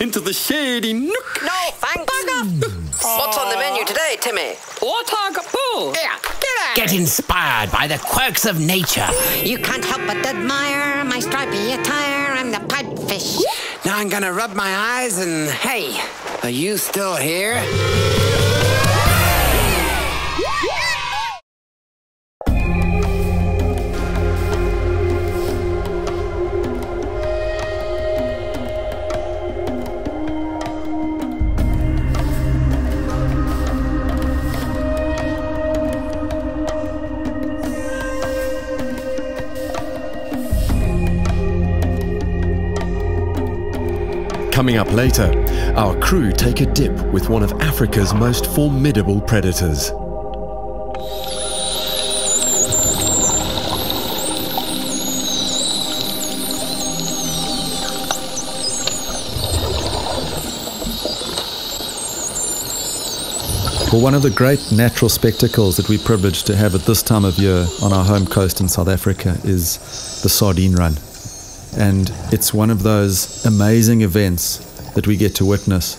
into the shady nook. No, thanks. Bugger. Hmm. What's on the menu today, Timmy? Watergapoo. Yeah, get out. Get inspired by the quirks of nature. You can't help but admire my stripy attire. I'm the pipefish. Now I'm gonna rub my eyes and hey, are you still here? Coming up later, our crew take a dip with one of Africa's most formidable predators. Well, one of the great natural spectacles that we're privileged to have at this time of year on our home coast in South Africa is the sardine run. And it's one of those amazing events that we get to witness.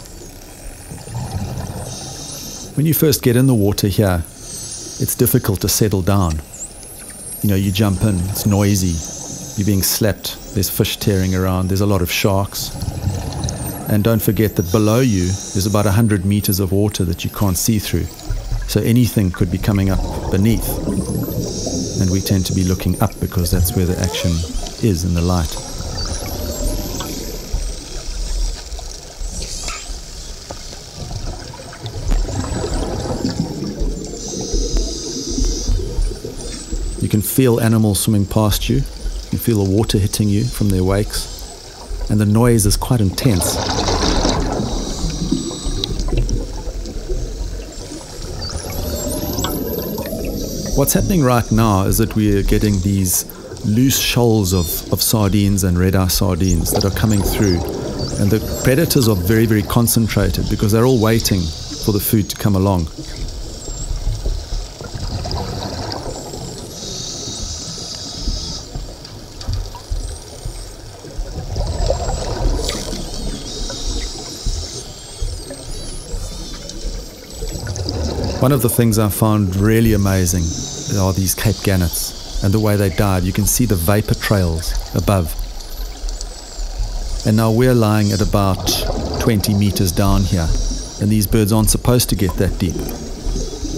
When you first get in the water here, it's difficult to settle down. You know, you jump in, it's noisy, you're being slapped, there's fish tearing around, there's a lot of sharks. And don't forget that below you is about 100 meters of water that you can't see through. So anything could be coming up beneath. And we tend to be looking up because that's where the action is in the light. You can feel animals swimming past you. You feel the water hitting you from their wakes. And the noise is quite intense. What's happening right now is that we are getting these loose shoals of, of sardines and red eye sardines that are coming through. And the predators are very, very concentrated because they're all waiting for the food to come along. One of the things I found really amazing are these Cape gannets and the way they dive. You can see the vapor trails above. And now we're lying at about 20 meters down here, and these birds aren't supposed to get that deep.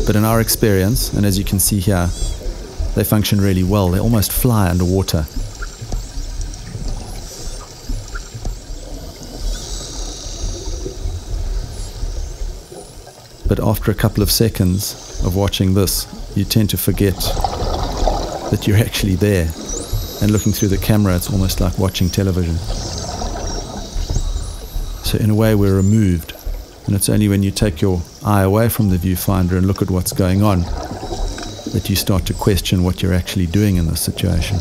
But in our experience, and as you can see here, they function really well. They almost fly underwater. But after a couple of seconds of watching this, you tend to forget that you're actually there. And looking through the camera, it's almost like watching television. So, in a way, we're removed. And it's only when you take your eye away from the viewfinder and look at what's going on that you start to question what you're actually doing in this situation.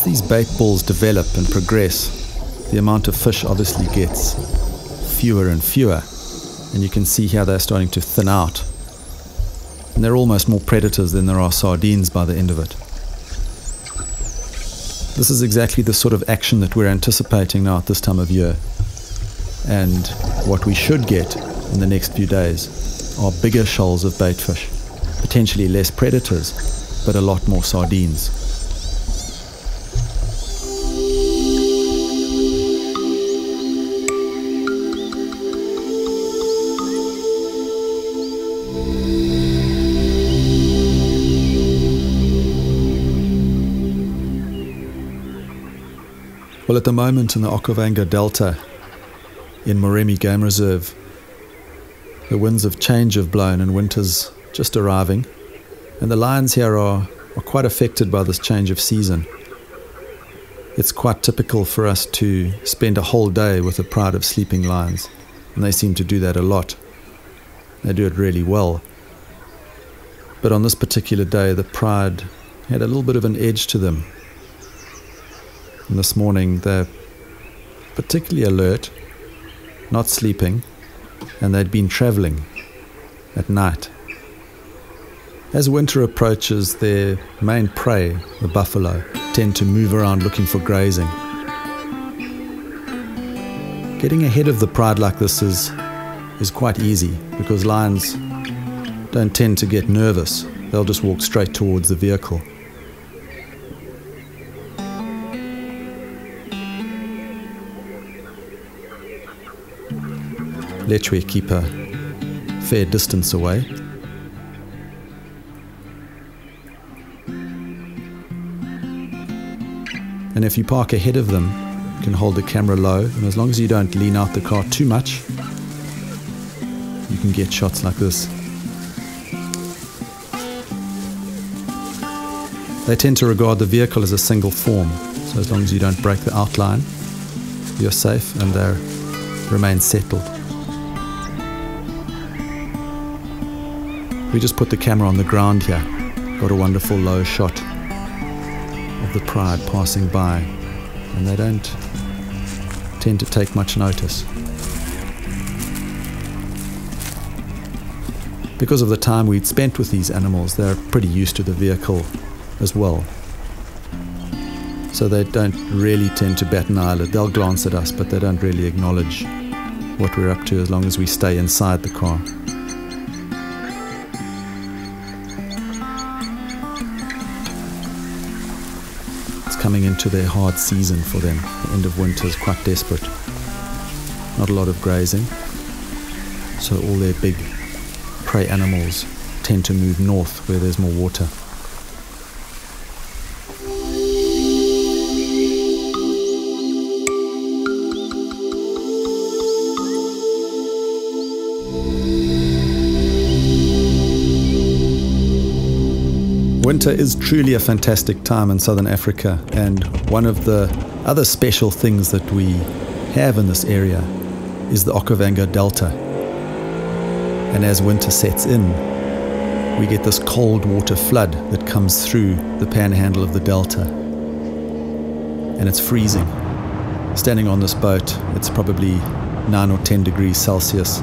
As these bait balls develop and progress, the amount of fish obviously gets fewer and fewer. And you can see how they're starting to thin out. And they're almost more predators than there are sardines by the end of it. This is exactly the sort of action that we're anticipating now at this time of year. And what we should get in the next few days are bigger shoals of baitfish, potentially less predators, but a lot more sardines. Well, at the moment in the Okavango Delta in Moremi Game Reserve, the winds of change have blown and winter's just arriving. And the lions here are, are quite affected by this change of season. It's quite typical for us to spend a whole day with a pride of sleeping lions, and they seem to do that a lot. They do it really well. But on this particular day, the pride had a little bit of an edge to them. And this morning, they're particularly alert, not sleeping, and they'd been travelling at night. As winter approaches, their main prey, the buffalo, tend to move around looking for grazing. Getting ahead of the pride like this is, is quite easy because lions don't tend to get nervous. They'll just walk straight towards the vehicle. Lechwe keep a fair distance away. And if you park ahead of them, you can hold the camera low, and as long as you don't lean out the car too much, you can get shots like this. They tend to regard the vehicle as a single form, so as long as you don't break the outline, you're safe and they remain settled. We just put the camera on the ground here, got a wonderful low shot of the pride passing by, and they don't tend to take much notice. Because of the time we'd spent with these animals, they're pretty used to the vehicle as well. So they don't really tend to bat an eyelid. They'll glance at us, but they don't really acknowledge what we're up to as long as we stay inside the car. Coming into their hard season for them. The end of winter is quite desperate. Not a lot of grazing, so all their big prey animals tend to move north where there's more water. Winter is truly a fantastic time in southern Africa, and one of the other special things that we have in this area is the Okavango Delta. And as winter sets in, we get this cold water flood that comes through the panhandle of the delta. And it's freezing. Standing on this boat, it's probably 9 or 10 degrees Celsius.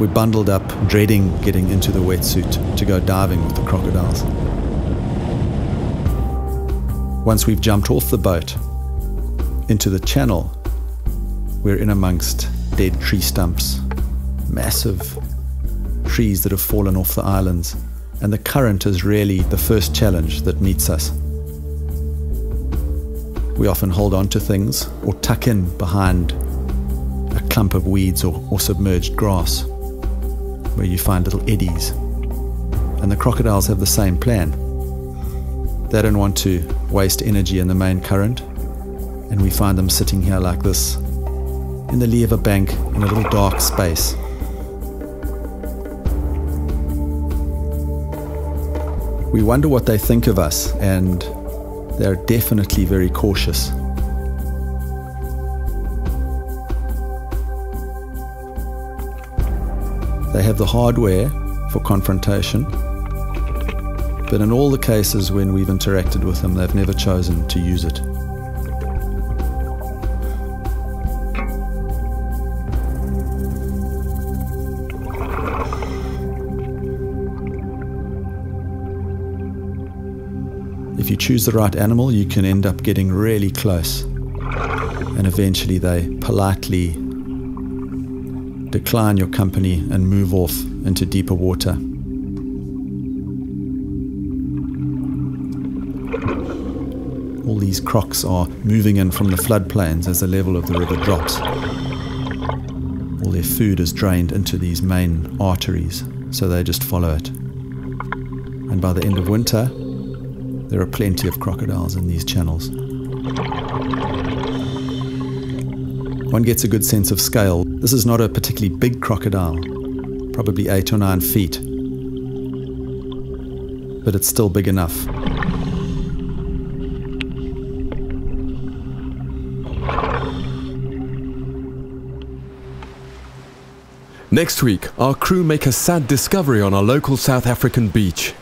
We're bundled up, dreading getting into the wetsuit to go diving with the crocodiles. Once we've jumped off the boat into the channel, we're in amongst dead tree stumps, massive trees that have fallen off the islands, and the current is really the first challenge that meets us. We often hold on to things or tuck in behind a clump of weeds or, or submerged grass where you find little eddies. And the crocodiles have the same plan. They don't want to waste energy in the main current, and we find them sitting here like this in the lee of a bank in a little dark space. We wonder what they think of us, and they're definitely very cautious. They have the hardware for confrontation but in all the cases when we've interacted with them, they've never chosen to use it. If you choose the right animal, you can end up getting really close. And eventually they politely decline your company and move off into deeper water. All these crocs are moving in from the floodplains as the level of the river drops. All their food is drained into these main arteries, so they just follow it. And by the end of winter, there are plenty of crocodiles in these channels. One gets a good sense of scale. This is not a particularly big crocodile, probably eight or nine feet, but it's still big enough. Next week, our crew make a sad discovery on a local South African beach.